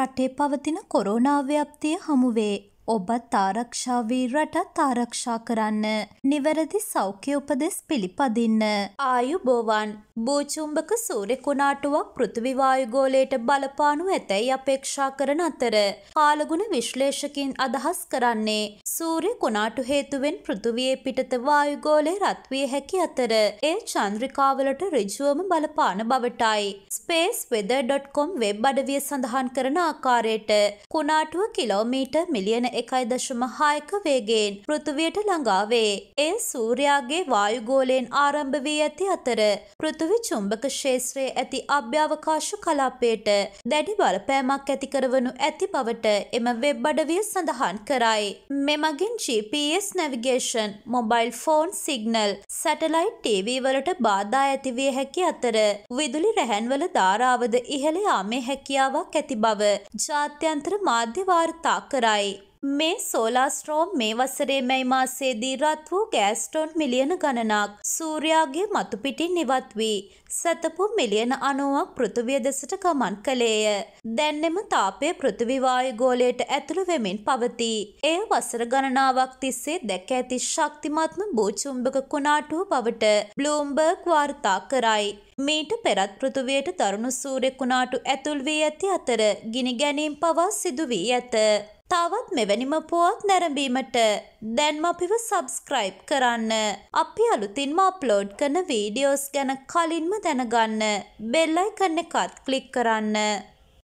රටේ පවතින කොරෝනා ව්‍යාප්තිය හමුවේ ඔබත් ආරක්ෂා වී රටත් ආරක්ෂා කරන්න. නිවැරදි සෞඛ්‍ය උපදෙස් පිළිපදින්න. ආයුබෝවන් භූචුම්බක සූර්ය කුණාටුවක් පෘථිවි වායුගෝලයට බලපානු ඇතැයි අපේක්ෂා කරන අතර කාලගුණ විශ්ලේෂකින් අදහස් කරන්නේ සූර්ය කුණාටු හේතුවෙන් පෘථිවියේ පිටත වායුගෝලය රත් විය හැකි අතර එය චන්ද්‍රිකාවලට ඍජුවම බලපාන බවටයි. spaceweather.com වෙබ් අඩවිය සඳහන් කරන ආකාරයට කුණාටුව කිලෝමීටර් මිලියන එකයි දශම හයක වේගයෙන් පෘථිවියට ළඟා වේ. එය සූර්යාගේ වායුගෝලයෙන් ආරම්භ වී ඇති අතර පෘථිවි චුම්බක ක්ෂේත්‍රයේ ඇති අභ්‍යවකාශ කලාපයට දැඩි බලපෑමක් ඇති කරවනු ඇති බවට එම වෙබ් අඩවිය සඳහන් කරයි. මෙමගින් GPS navigation, mobile phone signal, satellite TV වලට බාධා ඇතිවිය හැකි අතර විදුලි රැහැන්වල ධාරාවද ඉහළ යාමේ හැකියාවක් ඇති බව ජාත්‍යන්තර මාධ්‍ය වාර්තා කරයි. මේ සෝලාස්ට්‍රෝම් මේ වසරේ මැයි මාසයේදී රත් වූ ගෑස්ටෝන් මිලියන ගණනක් සූර්යාගේ මතුපිටින් නිවත් වී සතපු මිලියන අනුවක් පෘථිවිය දෙසට ගමන් කළේය. දැන් එම තාපය පෘථිවි වායුගෝලයට ඇතුළු වෙමින් පවතී. එය වසර ගණනාවක් තිස්සේ දැක ඇති ශක්තිමත්ම භූචුම්බක කුණාටුව බවට බ්ලූම්බර්ග් වාර්තා කරයි. මීට පෙරත් පෘථිවියට දරුණු සූර්ය කුණාටු ඇතුල් වී ඇති අතර ගිනි ගැනීම් පවා සිදු වී ඇත. තවත් මෙවැනිම පුවත් නැරඹීමට දැන්ම අපිව සබස්ක්‍රයිබ් කරන්න. අපි අලුතින්ම අප්ලෝඩ් කරන වීඩියෝස් ගැන කලින්ම දැනගන්න බෙල් අයිකන් එකත් ක්ලික් කරන්න.